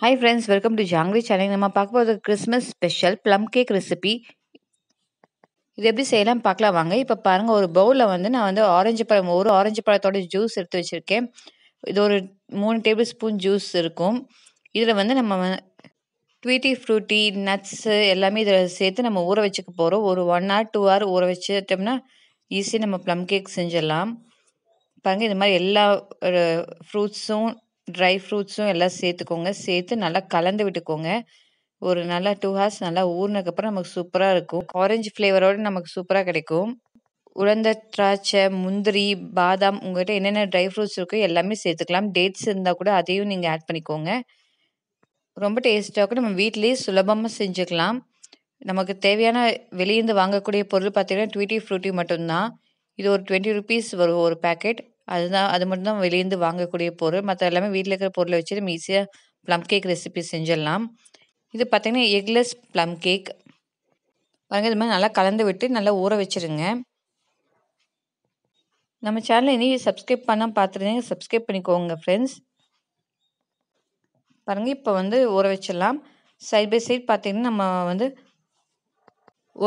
Hi friends welcome to Jhanvi channel நம்ம பார்க்க போகிறது Christmas special plum cake recipe இது எப்படி செய்யலாம் பார்க்கலாம் வாங்க. இப்போ பாருங்கள் ஒரு பவுலில் வந்து நான் வந்து ஆரஞ்சு பழம் ஒரு ஆரஞ்சு பழத்தோட ஜூஸ் எடுத்து வச்சுருக்கேன். இது ஒரு மூணு டேபிள் ஸ்பூன் ஜூஸ் இருக்கும். இதில் வந்து நம்ம ட்வீட்டி ஃப்ரூட்டி நட்ஸு எல்லாமே இதில் சேர்த்து நம்ம ஊற வச்சுக்க போகிறோம் ஒரு ஒன் ஹவர் டூ ஹவர் ஊற வச்சுட்டோம்னா ஈஸியாக நம்ம ப்ளம் கேக் செஞ்சிடலாம். பாருங்கள் இது மாதிரி எல்லா ஃப்ரூட்ஸும் ட்ரை ஃப்ரூட்ஸும் எல்லாம் சேர்த்துக்கோங்க. சேர்த்து நல்லா கலந்து விட்டுக்கோங்க. ஒரு நல்லா டூ ஹார்ஸ் நல்லா ஊறினதுக்கப்புறம் நமக்கு சூப்பராக இருக்கும். ஆரஞ்சு ஃப்ளேவரோடு நமக்கு சூப்பராக கிடைக்கும். உலர்ந்த திராட்சை முந்திரி பாதாம் உங்கள்கிட்ட என்னென்ன ட்ரை ஃப்ரூட்ஸ் இருக்கோ எல்லாமே சேர்த்துக்கலாம். டேட்ஸ் இருந்தால் கூட அதையும் நீங்கள் ஆட் பண்ணிக்கோங்க. ரொம்ப டேஸ்ட்டாக கூட நம்ம வீட்டிலேயே சுலபமாக செஞ்சுக்கலாம். நமக்கு தேவையான வெளியேந்து வாங்கக்கூடிய பொருள் பார்த்தீங்கன்னா ட்வீட்டி ஃப்ரூட்டி மட்டும்தான். இது ஒரு டுவெண்ட்டி ருபீஸ் வரும் ஒரு பேக்கெட் அதுதான் அது மட்டும் தான் வெளியேந்து வாங்கக்கூடிய பொருள். மற்ற எல்லாமே வீட்டில் இருக்கிற பொருளை வச்சு நம்ம ஈஸியாக ப்ளம் கேக் ரெசிபி செஞ்சிடலாம். இது பார்த்திங்கன்னா எக்லெஸ் ப்ளம் கேக் பாருங்கள் இது மாதிரி நல்லா கலந்து விட்டு நல்லா ஊற வச்சுருங்க. நம்ம சேனலை இனி சப்ஸ்கிரைப் பண்ணால் பார்த்துருந்தீங்க சப்ஸ்கிரைப் பண்ணிக்கோங்க ஃப்ரெண்ட்ஸ் பாருங்கள் இப்போ வந்து ஊற வச்சிடலாம். சைட் பை சைட் பார்த்திங்கன்னா நம்ம வந்து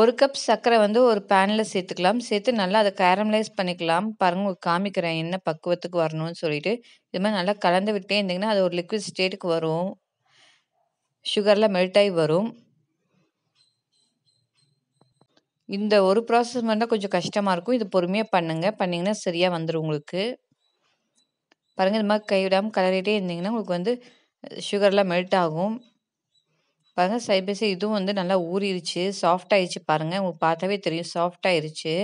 ஒரு கப் சர்க்கரை வந்து ஒரு பேனில் சேர்த்துக்கலாம். சேர்த்து நல்லா அதை கேரமலைஸ் பண்ணிக்கலாம். பாருங்கள் உங்களுக்கு காமிக்கிறேன் என்ன பக்குவத்துக்கு வரணும்னு சொல்லிட்டு. இது மாதிரி நல்லா கலந்து விட்டே இருந்தீங்கன்னா அது ஒரு லிக்விட் ஸ்டேட்டுக்கு வரும். சுகர்லாம் மெல்ட் ஆகி வரும். இந்த ஒரு ப்ராசஸ் மட்டும் கொஞ்சம் கஷ்டமாக இருக்கும். இது பொறுமையாக பண்ணுங்கள் பண்ணிங்கன்னா சரியாக வந்துடும் உங்களுக்கு. பாருங்கள் இது மாதிரி கைவிடாமல் கலரிட்டே இருந்தீங்கன்னா உங்களுக்கு வந்து சுகர்லாம் மெல்ட் ஆகும். பாருங்கள் சைட் பை சைட் இதுவும் வந்து நல்லா ஊறிடுச்சு சாஃப்ட் ஆயிடுச்சு பாருங்கள் உங்களுக்கு பார்த்தாவே தெரியும். சாஃப்ட் ஆயிடுச்சு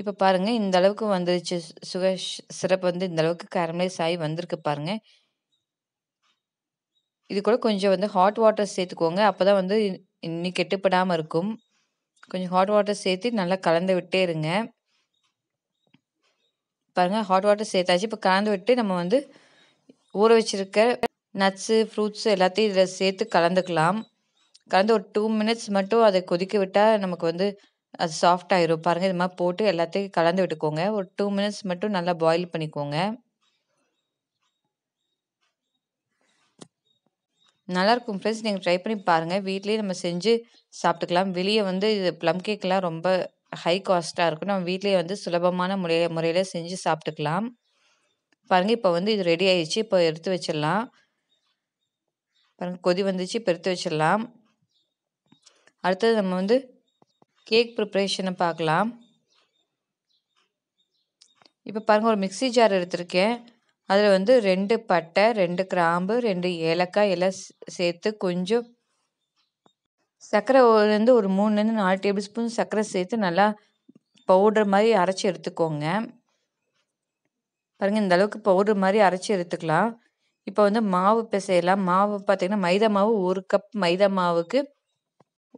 இப்போ பாருங்கள் இந்த அளவுக்கு வந்துருச்சு. சுகர் சிரப் வந்து இந்த அளவுக்கு கேரமலைஸ் ஆகி வந்திருக்கு பாருங்கள் இது கூட கொஞ்சம் வந்து ஹாட் வாட்டர் சேர்த்துக்கோங்க. அப்போ தான் வந்து இன்னி கெட்டுப்படாமல் இருக்கும். கொஞ்சம் ஹாட் வாட்டர் சேர்த்து நல்லா கலந்து விட்டே இருங்க. பாருங்கள் ஹாட் வாட்டர் சேர்த்தாச்சு. இப்போ கலந்து விட்டு நம்ம வந்து ஊற வச்சுருக்க நட்ஸு ஃப்ரூட்ஸு எல்லாத்தையும் இதில் சேர்த்து கலந்துக்கலாம். கலந்து ஒரு டூ மினிட்ஸ் மட்டும் அதை கொதிக்க விட்டால் நமக்கு வந்து அது சாஃப்ட் ஆயிரும். பாருங்கள் இது மாதிரி போட்டு எல்லாத்தையும் கலந்து விட்டுக்கோங்க. ஒரு டூ மினிட்ஸ் மட்டும் நல்லா பாயில் பண்ணிக்கோங்க. நல்லாயிருக்கும் ஃப்ரெண்ட்ஸ். நீங்கள் ட்ரை பண்ணி பாருங்கள் வீட்லேயே நம்ம செஞ்சு சாப்பிட்டுக்கலாம். வெளியே வந்து இது ப்ளம் கேக்லாம் ரொம்ப ஹை காஸ்ட்டாக இருக்கும். நம்ம வீட்லேயே வந்து சுலபமான முறைய முறையில் செஞ்சு சாப்பிட்டுக்கலாம். பாருங்கள் இப்போ வந்து இது ரெடி ஆயிடுச்சு. இப்போ எடுத்து வச்சிடலாம். பாருங்கள் கொதி வந்துச்சு பெருத்து வச்சிடலாம். அடுத்தது நம்ம வந்து கேக் ப்ரிப்ரேஷனை பார்க்கலாம். இப்போ பாருங்கள் ஒரு மிக்சி ஜார் எடுத்திருக்கேன். அதில் வந்து ரெண்டு பட்டை ரெண்டு கிராம்பு ரெண்டு ஏலக்காய் எல்லாம் சேர்த்து கொஞ்சம் சர்க்கரை வந்து ஒரு மூணுலேருந்து நாலு டேபிள் ஸ்பூன் சர்க்கரை சேர்த்து நல்லா பவுடர் மாதிரி அரைச்சி எடுத்துக்கோங்க. பாருங்கள் இந்த அளவுக்கு பவுடர் மாதிரி அரைச்சி எடுத்துக்கலாம். இப்போ வந்து மாவு பிசையலாம். மாவு பார்த்தீங்கன்னா மைதா மாவு ஒரு கப் மைதா மாவுக்கு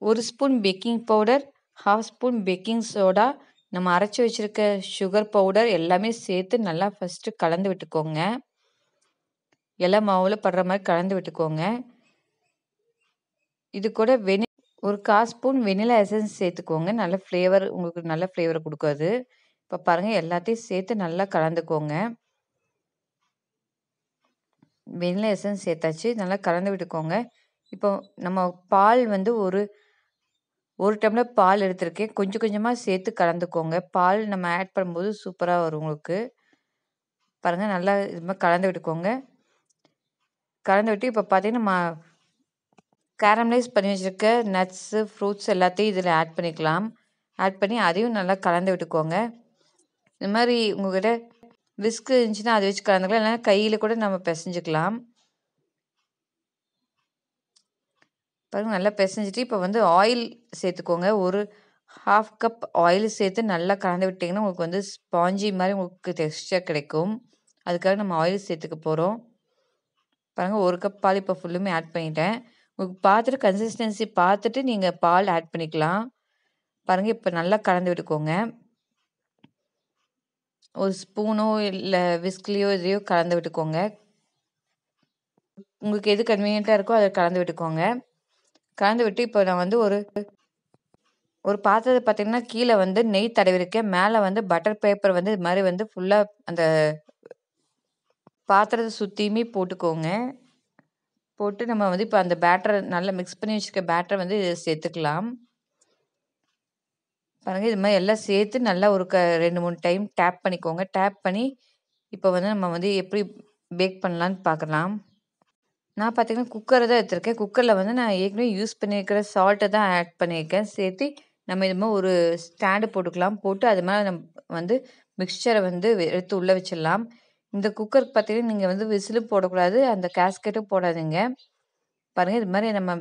ஒரு spoon baking powder half spoon baking soda நம்ம அரைச்சி வச்சுருக்க சுகர் பவுடர் எல்லாமே சேர்த்து நல்லா ஃபஸ்ட்டு கலந்து விட்டுக்கோங்க. எல்லா மாவில் படுற மாதிரி கலந்து விட்டுக்கோங்க. இது கூட வெனி ஒரு கால் ஸ்பூன் வெனிலா எசன்ஸ் சேர்த்துக்கோங்க. நல்ல ஃப்ளேவர் உங்களுக்கு நல்ல ஃப்ளேவர் கொடுக்காது. இப்போ பாருங்கள் எல்லாத்தையும் சேர்த்து நல்லா கலந்துக்கோங்க. வெனிலா எசன்ஸ் சேர்த்தாச்சு. நல்லா கலந்து விட்டுக்கோங்க. இப்போ நம்ம பால் வந்து ஒரு ஒரு டம்ளர் பால் எடுத்திருக்கேன். கொஞ்சம் கொஞ்சமாக சேர்த்து கலந்துக்கோங்க. பால் நம்ம ஆட் பண்ணும்போது சூப்பராக வரும் உங்களுக்கு. பாருங்கள் நல்லா இது மாதிரி கலந்து விட்டுக்கோங்க. கலந்து விட்டு இப்போ பார்த்தீங்கன்னா நம்ம கேரமலைஸ் பண்ணி வச்சுருக்க நட்ஸு ஃப்ரூட்ஸ் எல்லாத்தையும் இதில் ஆட் பண்ணிக்கலாம். ஆட் பண்ணி அதையும் நல்லா கலந்து விட்டுக்கோங்க. இது மாதிரி உங்கள்கிட்ட விஸ்க் இருந்துச்சுன்னா அதை வச்சு கலந்துக்கலாம். இல்லைனா கையில் கூட நம்ம பிசைஞ்சிக்கலாம். பாருங்கள் நல்லா பிசைஞ்சிட்டு இப்போ வந்து ஆயில் சேர்த்துக்கோங்க. ஒரு ஹாஃப் கப் ஆயில் சேர்த்து நல்லா கலந்து விட்டிங்கன்னா உங்களுக்கு வந்து ஸ்பாஞ்சி மாதிரி உங்களுக்கு டெக்ஸ்டர் கிடைக்கும். அதுக்காக நம்ம ஆயில் சேர்த்துக்க போகிறோம் பாருங்கள் ஒரு கப் பால் இப்போ ஃபுல்லுமே ஆட் பண்ணிட்டேன். உங்களுக்கு பார்த்துட்டு கன்சிஸ்டன்சி பார்த்துட்டு நீங்கள் பால் ஆட் பண்ணிக்கலாம். பாருங்கள் இப்போ நல்லா கலந்து விட்டுக்கோங்க. ஒரு ஸ்பூனோ இல்லை விஸ்க்லேயோ இதையோ கலந்து விட்டுக்கோங்க உங்களுக்கு எது கன்வீனியண்ட்டாக இருக்கோ அதை கலந்து விட்டுக்கோங்க கலந்து விட்டு இப்போ நான் வந்து ஒரு ஒரு பாத்திரத்தை பார்த்தீங்கன்னா கீழே வந்து நெய் தடவிருக்கேன் மேலே வந்து பட்டர் பேப்பர் வந்து இது மாதிரி வந்து ஃபுல்லாக அந்த பாத்திரத்தை சுற்றியுமே போட்டுக்கோங்க. போட்டு நம்ம வந்து இப்போ அந்த பேட்டரை நல்லா மிக்ஸ் பண்ணி வச்சிருக்க பேட்டரை வந்து இதை சேர்த்துக்கலாம். பாருங்கள் இது மாதிரி எல்லாம் சேர்த்து நல்லா ஒரு க 2, 3 டைம் டேப் பண்ணிக்கோங்க. டேப் பண்ணி இப்போ வந்து நம்ம வந்து எப்படி பேக் பண்ணலான்னு பார்க்கலாம். நான் பார்த்தீங்கன்னா, குக்கரை தான் எடுத்திருக்கேன். குக்கரில் வந்து நான் ஏற்கனவே யூஸ் பண்ணியிருக்கிற சால்ட்டை தான் ஆட் பண்ணியிருக்கேன். சேர்த்து நம்ம இது மாதிரி ஒரு ஸ்டாண்டு போட்டுக்கலாம். போட்டு அது மாதிரி நம் வந்து மிக்சரை வந்து எடுத்து உள்ளே வச்சிடலாம். இந்த குக்கருக்கு பார்த்தீங்கன்னா, நீங்கள் வந்து விசிலும் போடக்கூடாது. அந்த கேஸ்கெட்டும் போடாதீங்க. பாருங்கள் இது மாதிரி நம்ம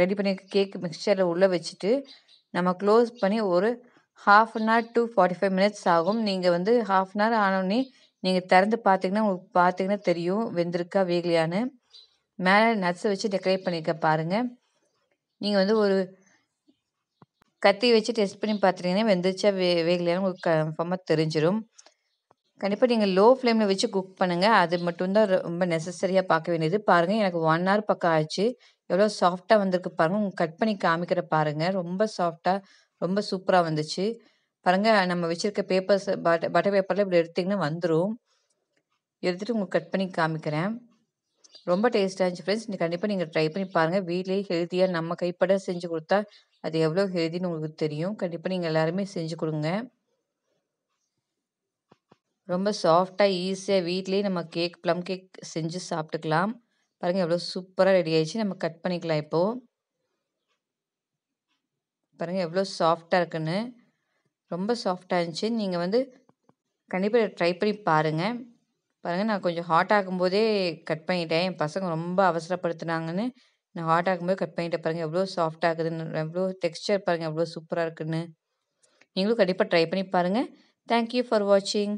ரெடி பண்ணியிருக்க கேக் மிக்சரில் உள்ளே வச்சுட்டு, நம்ம க்ளோஸ் பண்ணி ஒரு 1/2 அன் ஹவர் டூ 45 மினிட்ஸ் ஆகும். நீங்கள் வந்து 1/2 அன் ஹவர் ஆனோடனே நீங்கள் திறந்து பார்த்தீங்கன்னா, உங்களுக்கு பார்த்தீங்கன்னா தெரியும் வெந்திருக்கா வேகலையான்னு. மேலே நட்ஸை வச்சு டெக்கரேட் பண்ணியிருக்கேன் பாருங்கள் நீங்கள் வந்து ஒரு கத்தி வச்சு டெஸ்ட் பண்ணி பார்த்துட்டீங்கன்னா, வெந்துருச்சா வே வேகலையான்னு உங்களுக்கு கன்ஃபார்மாக தெரிஞ்சிடும் கண்டிப்பாக நீங்கள் லோ ஃப்ளேமில் வச்சு குக் பண்ணுங்கள் அது மட்டும்தான் ரொம்ப நெசசரியாக பார்க்க வேண்டியது. பாருங்கள் எனக்கு ஒன் ஹவர் பக்கம் ஆச்சு. எவ்வளோ சாஃப்டாக வந்திருக்கு பாருங்க. உங்களுக்கு கட் பண்ணி காமிக்கிறேன் பாருங்க. ரொம்ப சாஃப்டாக ரொம்ப சூப்பராக வந்துச்சு. பாருங்க நம்ம வச்சிருக்க பேப்பர்ஸ் பட்ட பட்டர் பேப்பர்ல இப்படி எடுத்தீங்கன்னா வந்துடும் எடுத்துட்டு உங்களுக்கு கட் பண்ணி காமிக்கிறேன். ரொம்ப டேஸ்ட்டாக இருந்துச்சு ஃப்ரெண்ட்ஸ். கண்டிப்பாக நீங்கள் ட்ரை பண்ணி பாருங்கள் வீட்லேயே ஹெல்த்தியாக நம்ம கைப்பட செஞ்சு கொடுத்தா அது எவ்வளோ ஹெல்தின்னு உங்களுக்கு தெரியும். கண்டிப்பாக நீங்கள் எல்லாருமே செஞ்சு கொடுங்க ரொம்ப சாஃப்டாக ஈஸியாக வீட்லேயே நம்ம கேக் ப்ளம் கேக் செஞ்சு சாப்பிட்டுக்கலாம். பாருங்க எவ்வளோ சூப்பராக ரெடி ஆயிடுச்சு. நம்ம கட் பண்ணிக்கலாம் இப்போது பாருங்கள் எவ்வளோ சாஃப்டாக இருக்குன்னு. ரொம்ப சாஃப்டாக இருந்துச்சு. நீங்கள் வந்து கண்டிப்பாக ட்ரை பண்ணி பாருங்கள் பாருங்கள் நான் கொஞ்சம் ஹாட் ஆகும்போதே கட் பண்ணிட்டேன். என் பசங்க ரொம்ப அவசரப்படுத்துனாங்கன்னு, நான் ஹாட் ஆகும்போது கட் பண்ணிட்டேன். பாருங்கள் எவ்வளோ சாஃப்டாக இருக்குதுன்னு, எவ்வளோ டெக்ஸ்சர் பாருங்கள் எவ்வளோ சூப்பராக இருக்குன்னு. நீங்களும் கண்டிப்பாக ட்ரை பண்ணி பாருங்கள் தேங்க் யூ ஃபார் வாட்சிங்.